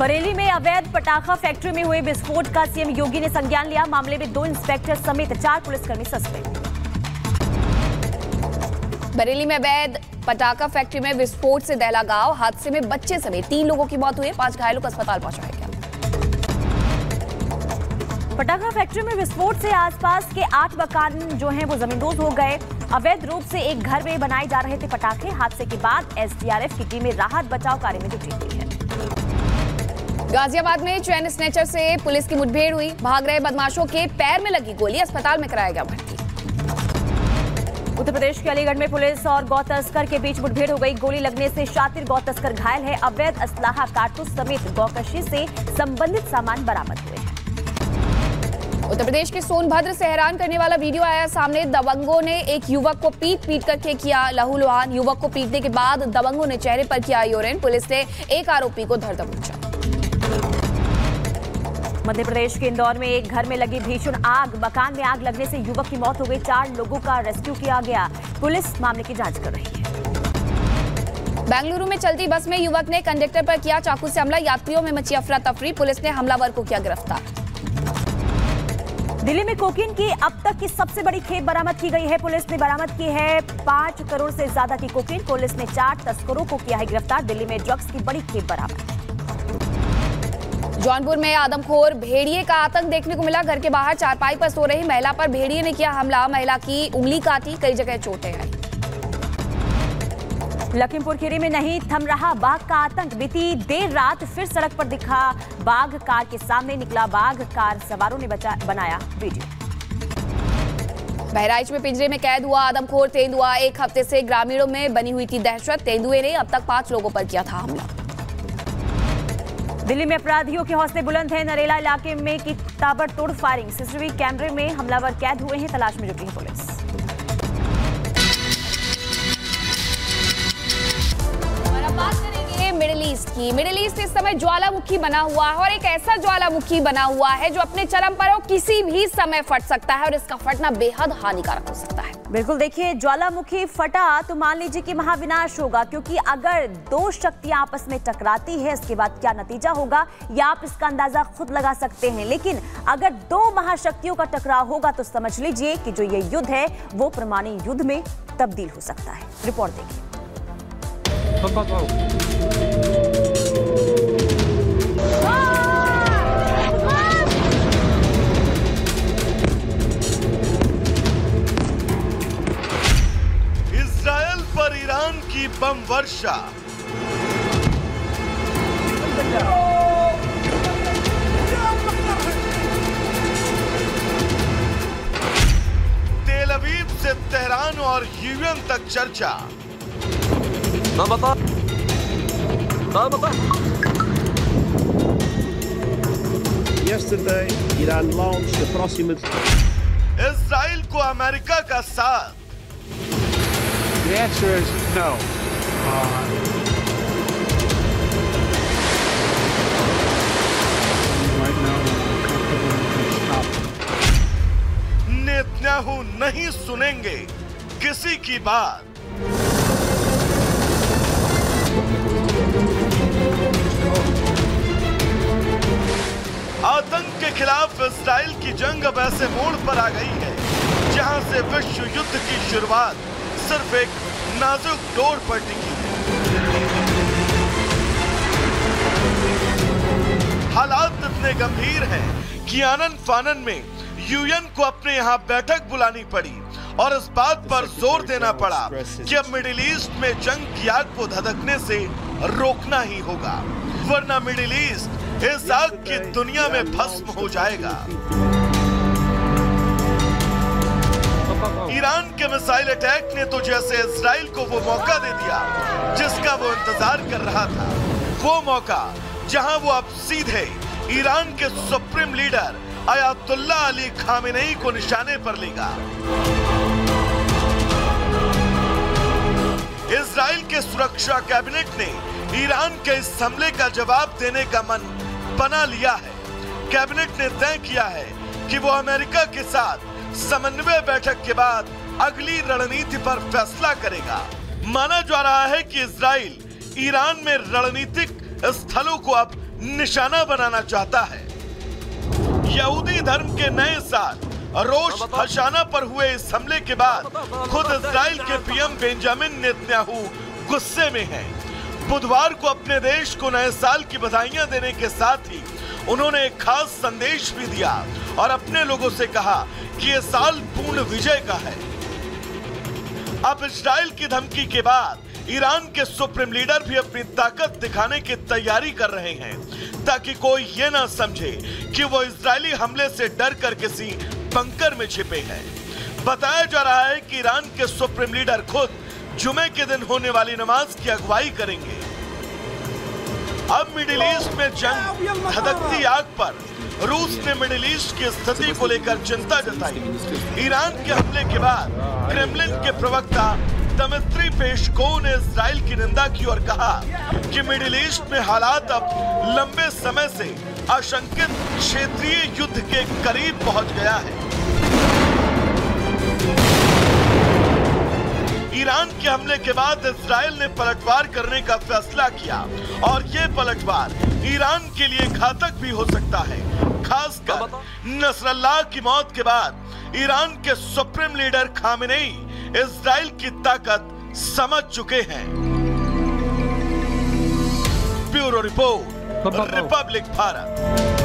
बरेली में अवैध पटाखा फैक्ट्री में हुए विस्फोट का सीएम योगी ने संज्ञान लिया। मामले में दो इंस्पेक्टर समेत चार पुलिसकर्मी सस्पेंड। बरेली में अवैध पटाखा फैक्ट्री में विस्फोट से दहला गाँव। हादसे में बच्चे समेत तीन लोगों की मौत हुई। पाँच घायलों को अस्पताल पहुँचाया गया। पटाखा फैक्ट्री में विस्फोट से आसपास के आठ मकान जो हैं वो जमींदोज हो गए। अवैध रूप से एक घर में बनाए जा रहे थे पटाखे। हादसे के बाद एसडीआरएफ की टीमें राहत बचाव कार्य में जुटी हुई है। गाजियाबाद में चैन स्नेचर से पुलिस की मुठभेड़ हुई। भाग रहे बदमाशों के पैर में लगी गोली। अस्पताल में कराया गया भर्ती। उत्तर प्रदेश के अलीगढ़ में पुलिस और गौ तस्कर के बीच मुठभेड़ हो गई। गोली लगने से शातिर गौ तस्कर घायल है। अवैध असलाहा कारतूस समेत गौकशी से संबंधित सामान बरामद हुए उत्तर प्रदेश के सोनभद्र से हैरान करने वाला वीडियो आया सामने। दबंगों ने एक युवक को पीट पीट करके किया लहूलुहान। युवक को पीटने के बाद दबंगों ने चेहरे पर किया यूरिन। पुलिस ने एक आरोपी को धर दबोचा मध्य प्रदेश के इंदौर में एक घर में लगी भीषण आग। मकान में आग लगने से युवक की मौत हो गई। चार लोगों का रेस्क्यू किया गया। पुलिस मामले की जाँच कर रही है। बेंगलुरु में चलती बस में युवक ने कंडक्टर पर किया चाकू से हमला। यात्रियों में मची अफरा तफरी। पुलिस ने हमलावर को किया गिरफ़्तार। दिल्ली में कोकीन की अब तक की सबसे बड़ी खेप बरामद की गई है। पुलिस ने बरामद की है पाँच करोड़ से ज़्यादा की कोकीन। पुलिस ने चार तस्करों को किया है गिरफ़्तार। दिल्ली में ड्रग्स की बड़ी खेप बरामद। जौनपुर में आदमखोर भेड़िए का आतंक देखने को मिला। घर के बाहर चारपाई पर सो रही महिला पर भेड़िए ने किया हमला। महिला की उंगली काटी कई जगह चोटें आई। लखीमपुर खीरी में नहीं थम रहा बाघ का आतंक। बीती देर रात फिर सड़क पर दिखा बाघ कार के सामने निकला बाघ कार। सवारों ने बचा बनाया वीडियो। बहराइच में पिंजरे में कैद हुआ आदमखोर तेंदुआ। एक हफ़्ते से ग्रामीणों में बनी हुई थी दहशत। तेंदुए ने अब तक पाँच लोगों पर किया था हमला। दिल्ली में अपराधियों के हौसले बुलंद हैं। नरेला इलाके में की ताबड़तोड़ फायरिंग। सीसीटीवी कैमरे में हमलावर कैद हुए हैं। तलाश में जुटी है पुलिस। मिडिल ईस्ट की। मिडिल ईस्ट इस समय ज्वालामुखी बना हुआ है और एक ऐसा ज्वालामुखी बना हुआ है जो अपने चरम पर हो किसी भी समय फट सकता है और इसका फटना बेहद हानिकारक हो सकता है। बिल्कुल, देखिए, ज्वालामुखी फटा तो मान लीजिए कि महाविनाश होगा, क्योंकि अगर दो शक्तियाँ आपस में टकराती है, इसके बाद क्या नतीजा होगा? या आप इसका अंदाज़ा खुद लगा सकते हैं, लेकिन अगर दो महाशक्तियों का टकराव होगा तो समझ लीजिए कि जो ये युद्ध है, वो परमाणु युद्ध में तब्दील हो सकता है। रिपोर्ट देखिए। बम वर्षा। तेल से तेहरान और यूएन तक चर्चा। ना बता। ना बता। Yesterday, Iran launched approximately. Israel को अमेरिका का साथ। The answer is no. Right now. Netanyahu नहीं सुनेंगे किसी की बात आतंक के खिलाफ इसराइल की जंग अब ऐसे मोड़ पर आ गई है, जहाँ से विश्व युद्ध की शुरुआत सिर्फ़ एक नाजुक डोर पर टिकी है। हालात इतने गंभीर हैं कि आनंद फानन में यूएन को अपने यहाँ बैठक बुलानी पड़ी और इस बात पर ज़ोर देना पड़ा कि अब मिडिल ईस्ट में जंग की आग को धधकने से रोकना ही होगा, वरना मिडिल ईस्ट इस आग की दुनिया में भस्म हो जाएगा। ईरान के मिसाइल अटैक ने तो जैसे इसराइल को वो मौका दे दिया, जिसका वो इंतज़ार कर रहा था। वो मौका जहाँ वो अब सीधे ईरान के supreme leader Ayatollah Ali Khamenei को निशाने पर लेगा। इसराइल के सुरक्षा कैबिनेट ने ईरान के इस हमले का जवाब देने का मन बना लिया है। कैबिनेट ने तय किया है कि वो अमेरिका के साथ समन्वय बैठक के बाद अगली रणनीति पर फैसला करेगा। माना जा रहा है कि इसराइल ईरान में रणनीतिक स्थलों को अब निशाना बनाना चाहता है। यहूदी धर्म के नए साल रोश हशाना पर हुए इस हमले के बाद खुद इसराइल के पीएम बेंजामिन नेतन्याहू गुस्से में हैं। बुधवार को अपने देश को नए साल की बधाइयाँ देने के साथ ही उन्होंने एक खास संदेश भी दिया। और अपने लोगों से कहा कि ये साल पूर्ण विजय का है। अब इजराइल की धमकी के बाद ईरान के सुप्रीम लीडर भी अपनी ताकत दिखाने की तैयारी कर रहे हैं, ताकि कोई ये ना समझे कि वो इसराइली हमले से डर कर किसी बंकर में छिपे हैं। बताया जा रहा है कि ईरान के सुप्रीम लीडर खुद जुमे के दिन होने वाली नमाज़ की अगुवाई करेंगे। अब मिडिल ईस्ट में जंग धधकती आग पर रूस ने मिडिल ईस्ट की स्थिति को लेकर चिंता जताई। ईरान के हमले के बाद क्रेमलिन के प्रवक्ता दमित्री पेशको ने इसराइल की निंदा की और कहा कि मिडिल ईस्ट में हालात अब लंबे समय से आशंकित क्षेत्रीय युद्ध के करीब पहुँच गया है। ईरान के हमले के बाद इसराइल ने पलटवार करने का फैसला किया। और ये पलटवार ईरान के लिए घातक भी हो सकता है। खासकर नसरल्लाह की मौत के बाद ईरान के सुप्रीम लीडर खामिनेई इसराइल की ताकत समझ चुके हैं। Bureau report Republic Bharat.